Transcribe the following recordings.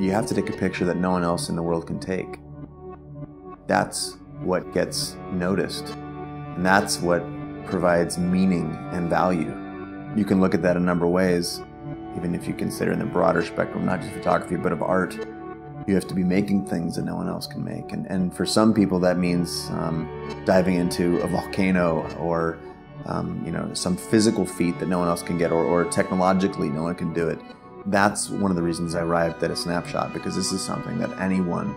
you have to take a picture that no one else in the world can take. That's what gets noticed. And that's what provides meaning and value. You can look at that a number of ways, even if you consider in the broader spectrum, not just photography, but of art. You have to be making things that no one else can make. And, and for some people, that means um, diving into a volcano or um, you know, some physical feat that no one else can get, or, or technologically no one can do it. That's one of the reasons I arrived at a snapshot because this is something that anyone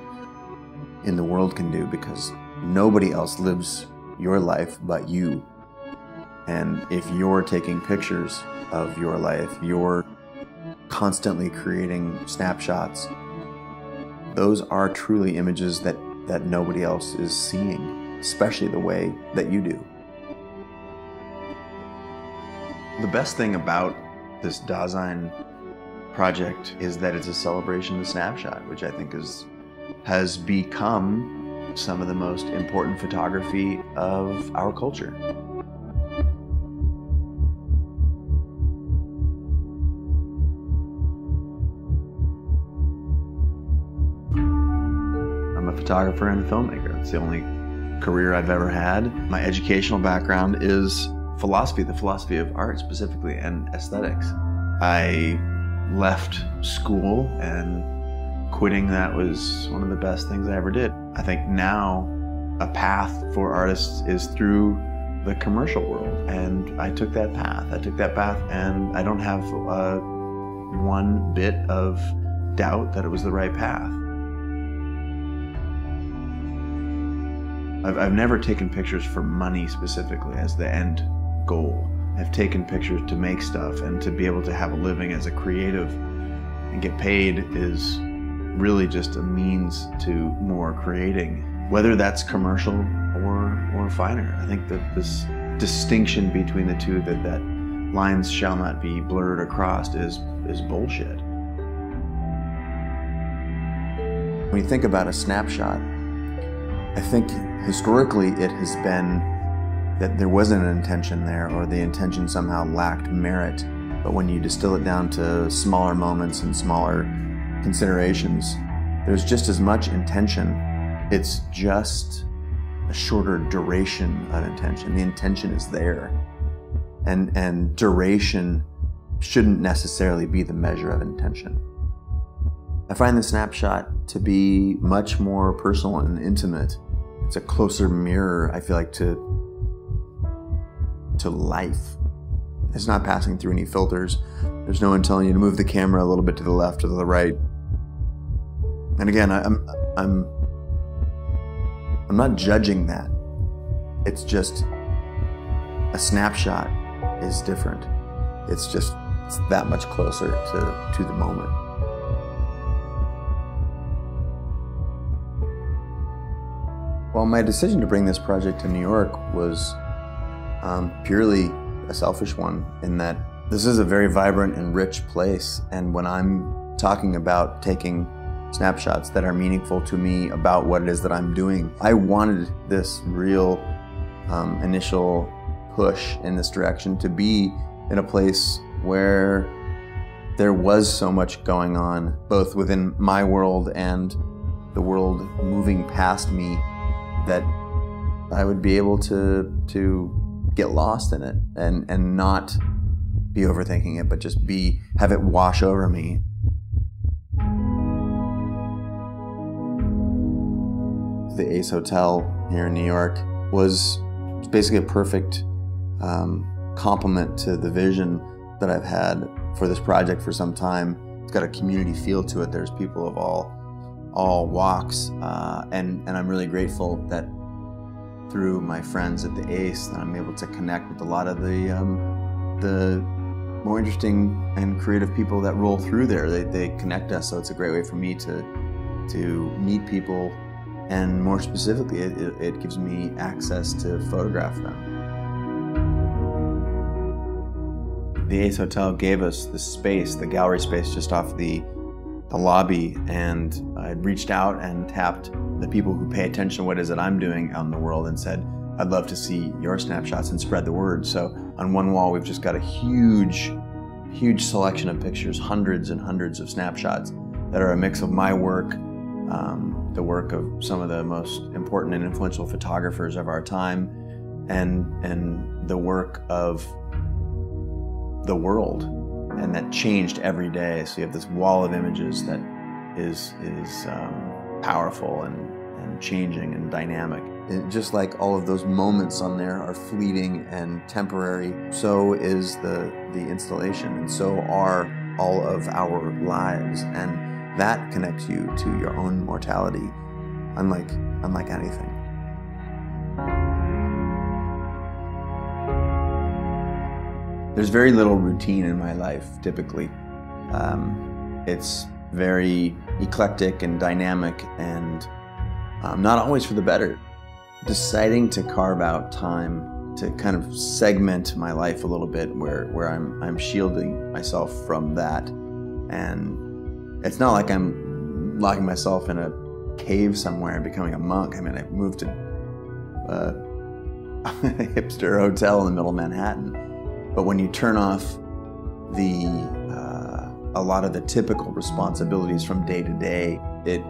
in the world can do because nobody else lives your life but you. And if you're taking pictures of your life, you're constantly creating snapshots. Those are truly images that, that nobody else is seeing, especially the way that you do. The best thing about this Dasein project is that it's a celebration of snapshot, which I think is has become some of the most important photography of our culture. I'm a photographer and a filmmaker. It's the only career I've ever had. My educational background is philosophy, the philosophy of art specifically, and aesthetics. I left school and quitting that was one of the best things I ever did. I think now a path for artists is through the commercial world, and I took that path. I took that path, and I don't have uh, one bit of doubt that it was the right path. I've, I've never taken pictures for money specifically as the end goal. I've taken pictures to make stuff and to be able to have a living as a creative and get paid is really just a means to more creating, whether that's commercial or or finer. I think that this distinction between the two that that lines shall not be blurred across is is bullshit. When you think about a snapshot, I think historically it has been that there wasn't an intention there or the intention somehow lacked merit. But when you distill it down to smaller moments and smaller considerations, there's just as much intention. It's just a shorter duration of intention. The intention is there. And, and duration shouldn't necessarily be the measure of intention. I find the snapshot to be much more personal and intimate. It's a closer mirror, I feel like, to to life. It's not passing through any filters. There's no one telling you to move the camera a little bit to the left or to the right. And again, I'm I'm I'm not judging that. It's just a snapshot is different. It's just it's that much closer to, to the moment. Well, my decision to bring this project to New York was um, purely a selfish one in that this is a very vibrant and rich place. And when I'm talking about taking snapshots that are meaningful to me about what it is that I'm doing, I wanted this real um, initial push in this direction to be in a place where there was so much going on, both within my world and the world moving past me, that I would be able to to get lost in it and and not be overthinking it, but just be have it wash over me. The Ace Hotel here in New York was basically a perfect um, complement to the vision that I've had for this project for some time. It's got a community feel to it. There's people of all all walks, uh, and and I'm really grateful that through my friends at the ACE that I'm able to connect with a lot of the um, the more interesting and creative people that roll through there. They, they connect us, so it's a great way for me to to meet people, and more specifically, it, it, gives me access to photograph them. The Ace Hotel gave us the space, the gallery space just off the the lobby, and I reached out and tapped the people who pay attention to what it is that I'm doing out in the world and said, I'd love to see your snapshots and spread the word. So on one wall, we've just got a huge, huge selection of pictures, hundreds and hundreds of snapshots. that are a mix of my work, um, the work of some of the most important and influential photographers of our time, and and the work of the world, and that changed every day. So you have this wall of images that is is um, powerful and and changing and dynamic. It, just like all of those moments on there are fleeting and temporary, so is the the installation, and so are all of our lives, and that connects you to your own mortality, unlike unlike anything. There's very little routine in my life, typically. Um, it's very eclectic and dynamic and um, not always for the better. Deciding to carve out time to kind of segment my life a little bit where, where I'm, I'm shielding myself from that. And it's not like I'm locking myself in a cave somewhere and becoming a monk. I mean, I moved to a hipster hotel in the middle of Manhattan but when you turn off the a lot of the typical responsibilities from day to day, it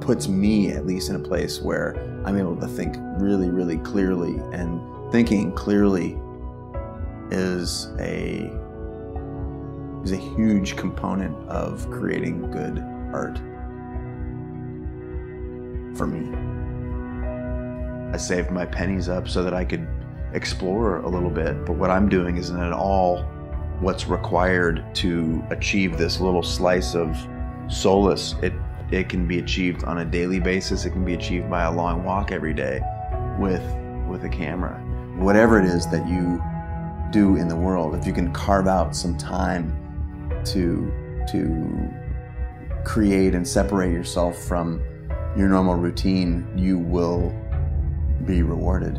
puts me at least in a place where I'm able to think really, really clearly. And thinking clearly is a is a huge component of creating good art for me. I saved my pennies up so that I could explore a little bit. But what I'm doing isn't at all what's required to achieve this little slice of solace. It it can be achieved on a daily basis. It can be achieved by a long walk every day with with a camera. Whatever it is that you do in the world, if you can carve out some time to to create and separate yourself from your normal routine, you will be rewarded.